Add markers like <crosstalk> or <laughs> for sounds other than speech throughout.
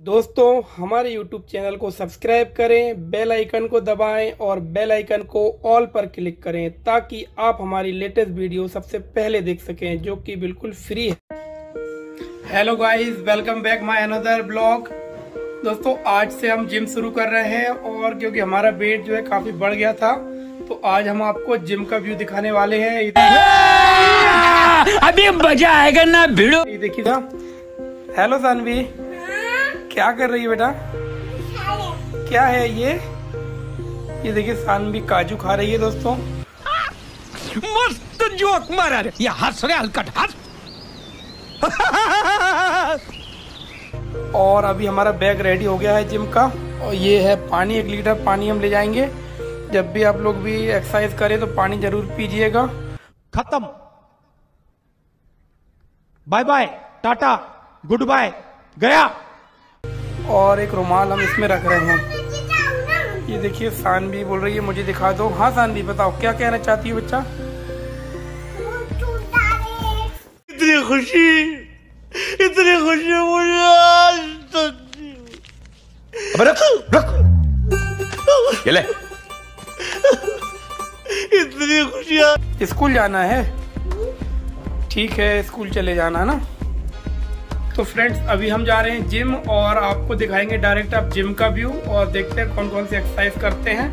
दोस्तों हमारे YouTube channel को सब्सक्राइब करें बेल आइकन को दबाएँ और बेल आइकन को ऑल पर क्लिक करें ताकि आप हमारी लेटेस्ट वीडियो सबसे पहले देख सकें जो कि बिल्कुल फ्री है। Hello guys welcome back my another blog दोस्तों आज से हम जिम शुरू कर रहे हैं और क्योंकि हमारा वेट जो है काफ़ी बढ़ गया था तो आज हम आपको जिम का व्यू दिखाने वाले हैं। अभी मज़ा आएगा ना भिड़ो। देखिए हेलो सानवी क्या कर रही है बेटा? क्या है ये? ये देखिए सानवी काजू खा रही है दोस्तों। मस्त जोक मारा रे। ये हंस रे हलकट हंस। और अभी हमारा बैग रेडी हो गया है जिम का। और ये है पानी एक लीटर पानी हम ले जाएँगे। जब भी आप लोग भी एक्सरसाइज करें तो पानी ज़रूर पीजिएगा। खत्म। Bye bye tata good bye गया। और एक रुमाल हम इसमें रख रहे हैं। ये देखिए सानवी बोल रही है मुझे दिखा दो। हाँ सानवी बताओ क्या कहना चाहती हो बच्चा? इतनी खुशी इतनी खुशी मुझे आज तक अबे रख रख। ये ले। इतनी खुशियाँ स्कूल जाना है? ठीक है स्कूल चले जाना ना? तो फ्रेंड्स, अभी हम जा रहे हैं जिम और आपको दिखाएँगे डायरेक्ट आप जिम का व्यू और देखते हैं कौन कौन सी एक्सरसाइज करते हैं।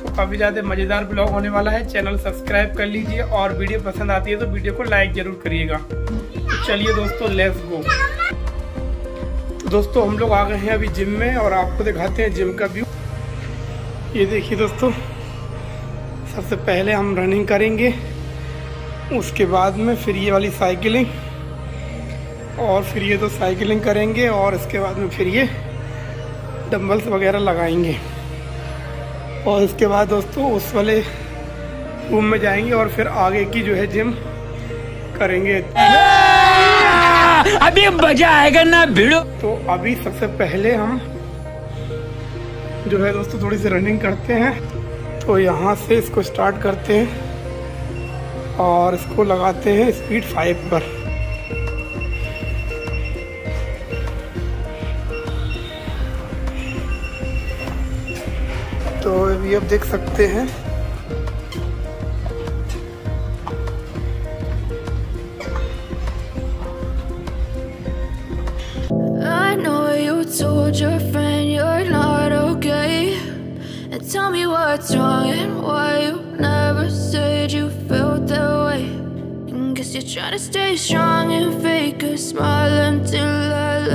तो काफ़ी ज़्यादा मज़ेदार ब्लॉग होने वाला है। चैनल सब्सक्राइब कर लीजिए और वीडियो पसंद आती है तो वीडियो को लाइक ज़रूर करिएगा। तो चलिए दोस्तों लेट्स गो तो दोस्तों, हम लोग आ गए हैं अभी जिम में और आपको दिखाते हैं जिम का व्यू। ये देखिए दोस्तों, सबसे पहले हम रनिंग करेंगे, उसके बाद में फिर ये वाली साइकिलिंग और फिर ये तो साइकिलिंग करेंगे और इसके बाद में फिर ये डंबल्स वगैरह लगाएँगे। और इसके बाद दोस्तों उस वाले रूम में जाएँगे और फिर आगे की जो है जिम करेंगे। <laughs> अभी मज़ा आएगा ना भिड़ो। तो अभी सबसे पहले हम जो है दोस्तों थोड़ी सी रनिंग करते हैं। तो यहाँ से इसको स्टार्ट करते हैं और इसको लगाते हैं स्पीड फाइव पर। तो अभी आप देख सकते हैं I know you told your friend you're not okay. And tell me what's wrong and why you never said you felt that way. And guess you're trying to stay strong and fake a smile until I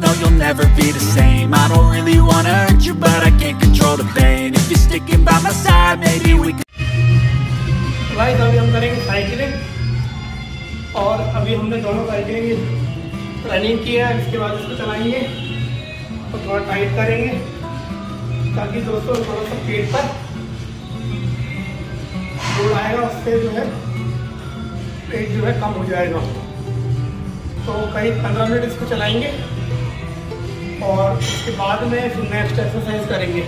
no you'll never be the same. I don't really wanna hurt you but I can't control the pain. If you're sticking by my side, maybe we can guys अभी हम करेंगे cycling और अभी हमने दोनों cycling running की है. इसके बाद इसको चलाएँगे तो थोड़ा टाइट करेंगे ताकि दोस्तों थोड़ा सा पेट पर जोड़ आएगा उससे जो है पेट जो है कम हो जाएगा। तो करीब पंद्रह मिनट इसको चलाएँगे। और उसके बाद में फिर नेक्स्ट एक्सरसाइज करेंगे।